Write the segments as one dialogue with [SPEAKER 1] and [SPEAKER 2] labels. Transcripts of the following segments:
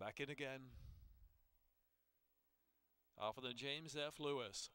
[SPEAKER 1] back in again. Off of the James F. Lewis.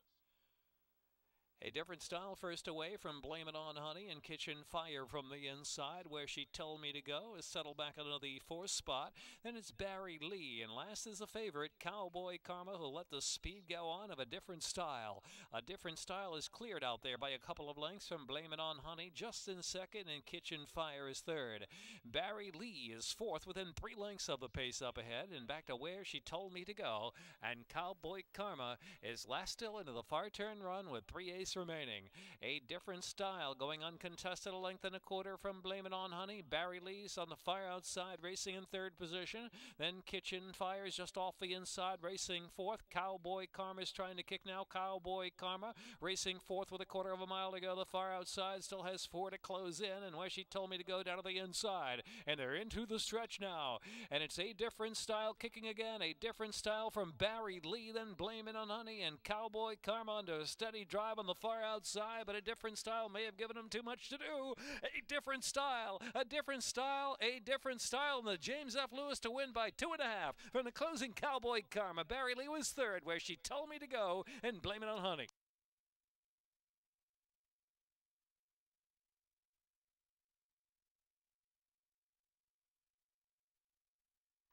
[SPEAKER 1] A different style first away from Blame It On Honey and Kitchen Fire from the inside where she told me to go is settled back into the fourth spot. Then it's Barry Lee and last is the favorite Cowboy Karma who let the speed go on of a different style. A different style is cleared out there by a couple of lengths from Blame It On Honey just in second and Kitchen Fire is third. Barry Lee is fourth within three lengths of the pace up ahead and back to where she told me to go and Cowboy Karma is last still into the far turn run with three aces remaining. A different style going uncontested a length and a quarter from Blame It On Honey. Barry Lee's on the fire outside racing in third position. Then Kitchen Fires just off the inside racing fourth. Cowboy Karma is trying to kick now. Cowboy Karma racing fourth with a quarter of a mile to go. The far outside still has four to close in and where she told me to go down to the inside. And they're into the stretch now. And it's a different style kicking again. A different style from Barry Lee. Then Blame It On Honey and Cowboy Karma under a steady drive on the far outside, but a different style may have given him too much to do. A different style, a different style, a different style, and the James F. Lewis to win by two and a half from the closing Cowboy Karma. Barry Lee was third, where she told me to go and blame it on Honey.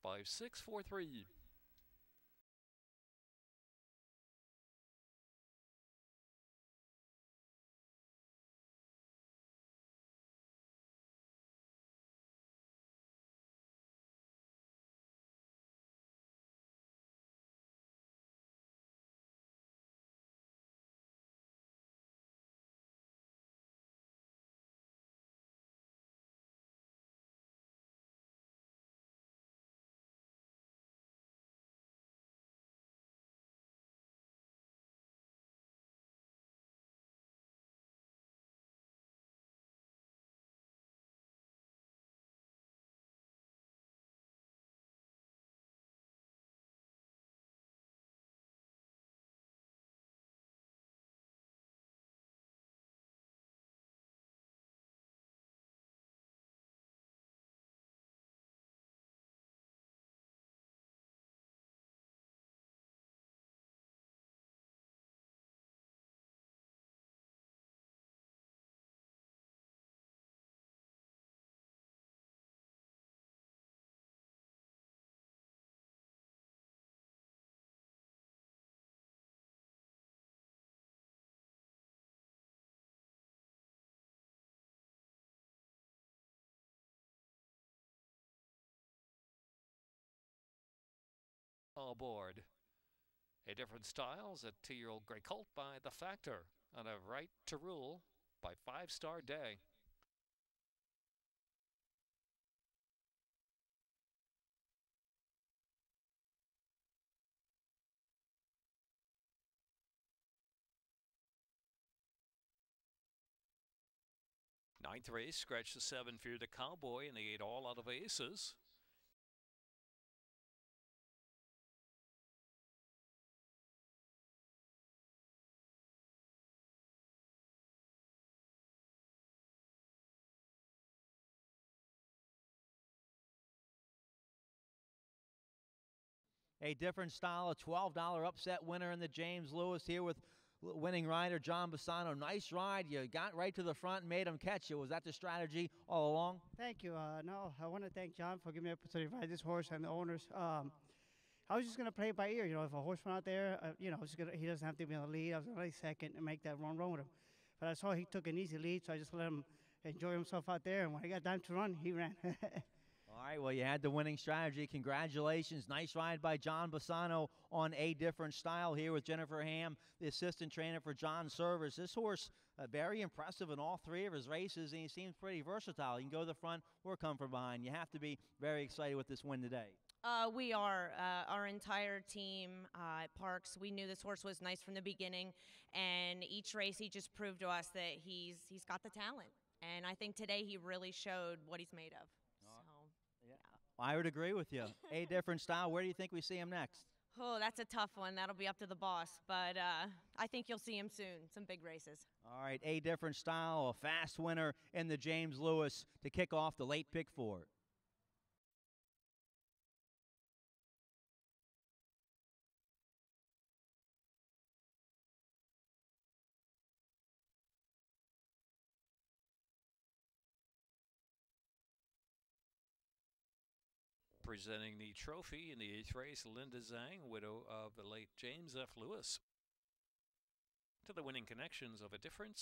[SPEAKER 1] Five, six, four, three. Aboard. A different style's a two-year-old gray colt by The Factor on a right to rule by Five Star Day. Ninth race, scratch the seven for the Cowboy, and the eight all out of aces.
[SPEAKER 2] A different style, a $12 upset winner in the James Lewis here with winning rider John Bassano. Nice ride. You got right to the front and made him catch you. Was that the strategy all along?
[SPEAKER 3] Thank you. Uh, no, I want to thank John for giving me the opportunity to ride this horse and the owners. Um, I was just going to play it by ear. You know, if a horse went out there, uh, you know, gonna, he doesn't have to be in the lead. I was going to second and make that run run with him. But I saw he took an easy lead, so I just let him enjoy himself out there. And when he got time to run, he ran.
[SPEAKER 2] All right, well, you had the winning strategy. Congratulations. Nice ride by John Bassano on a different style here with Jennifer Ham, the assistant trainer for John Servis. This horse, uh, very impressive in all three of his races, and he seems pretty versatile. He can go to the front or come from behind. You have to be very excited with this win today.
[SPEAKER 4] Uh, we are. Uh, our entire team uh, at Parks, we knew this horse was nice from the beginning, and each race he just proved to us that he's he's got the talent. And I think today he really showed what he's made of.
[SPEAKER 2] Yeah. I would agree with you. a different style. Where do you think we see him next?
[SPEAKER 4] Oh, that's a tough one. That'll be up to the boss, but uh, I think you'll see him soon. Some big races.
[SPEAKER 2] All right, a different style, a fast winner in the James Lewis to kick off the late pick four.
[SPEAKER 1] Presenting the trophy in the eighth race, Linda Zhang, widow of the late James F. Lewis. To the winning connections of a difference.